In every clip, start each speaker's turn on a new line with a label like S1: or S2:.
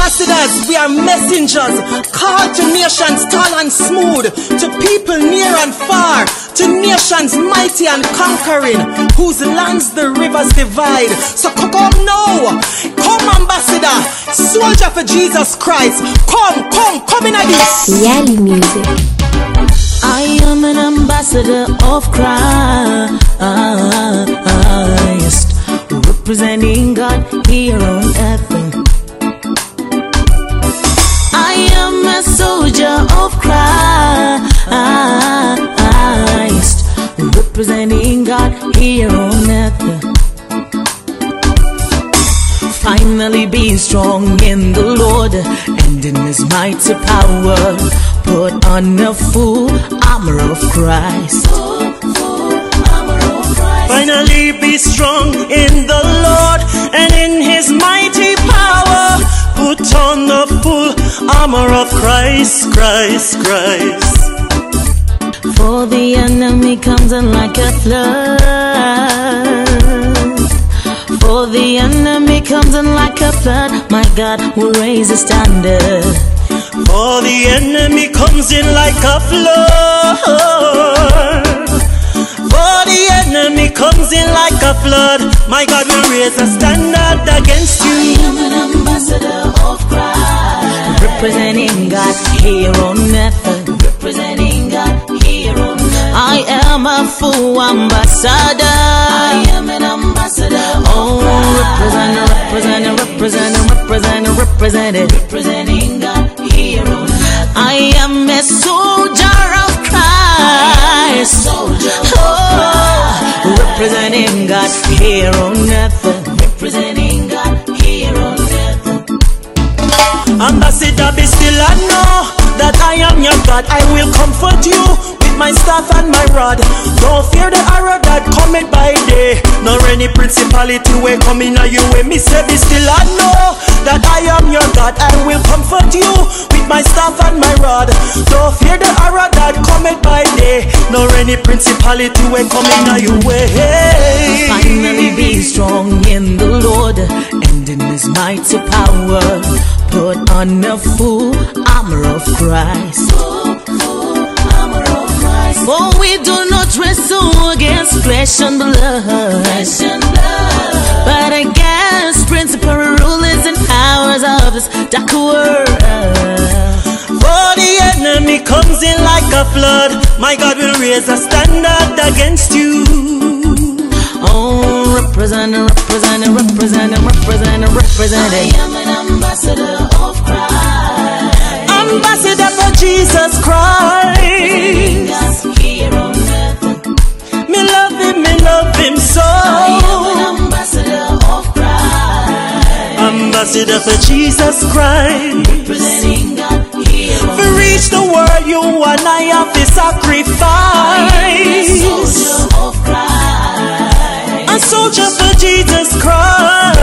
S1: ambassadors, we are messengers, called to nations tall and smooth, to people near and far, to nations mighty and conquering, whose lands the rivers divide. So come now, come ambassador, soldier for Jesus Christ, come, come, come in at this.
S2: Yali music.
S3: I am an ambassador of Christ, representing God here on earth. Christ, representing God here on earth. Finally be strong in the Lord and in his mighty power. Put on the full armor of Christ.
S4: Finally be strong in the armor of Christ, Christ, Christ.
S3: For the enemy comes in like a flood. For the enemy comes in like a flood. My God will raise a standard.
S4: For the enemy comes in like a flood. For the enemy comes in like a flood. My God will raise a standard against
S3: I
S4: you.
S3: am an ambassador of Christ, representing God here on earth. Representing God here on earth. I am a full ambassador. I am an ambassador. Oh, representing, representing, representing, representing, representing, representing God here on earth. I am a soldier of Christ. Oh, representing God here on earth. Representing God here on earth.
S4: Ambassador, be still and know that I am your God. I will comfort you with my staff and my rod. Don't fear the arrow that cometh by day, nor any principality way coming on you way. Me say, be still and know that I am your God. I will comfort you with my staff and my rod. Don't fear the arrow that cometh by day, nor any principality way coming on you way.
S3: Finally be strong in the Lord and in his mighty power. Put on full armor of Christ. For we do not wrestle against flesh and blood, but against principal rulers and powers of this dark world.
S4: For the enemy comes in like a flood. My God will raise a standard against you.
S3: Oh, representing, representing, representing, representing, representing.
S5: am an ambassador of Christ.
S4: Ambassador for Jesus Christ.
S5: Just here on earth.
S4: Me love him, me love him so.
S5: I am an ambassador of Christ.
S4: Ambassador for Jesus Christ.
S5: Representing God here on
S4: For reach the world, you and I have to sacrifice.
S5: Soldier
S4: for Jesus Christ.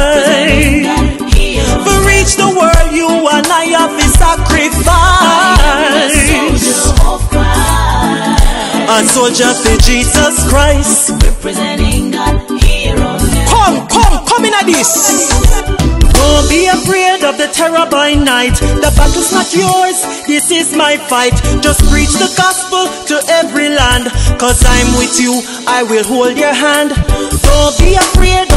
S4: For reach the world, you and I have to sacrifice.
S5: soldier of Christ.
S4: A soldier for Jesus Christ.
S5: Representing God here on earth.
S1: Come, come, come in at this.
S4: Don't be afraid of the terror by night. The battle's not yours. This is my fight. Just preach the gospel to every land. Cause I'm with you. I will hold your hand. Don't be afraid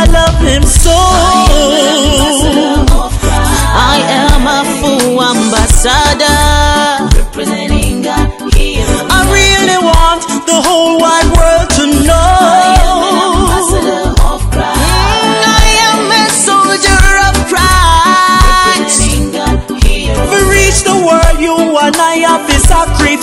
S4: I love him so. I am a full ambassador. Representing God here. I really want the whole wide world to know. I am a soldier of Christ. For reach the world, you and I have to sacrifice.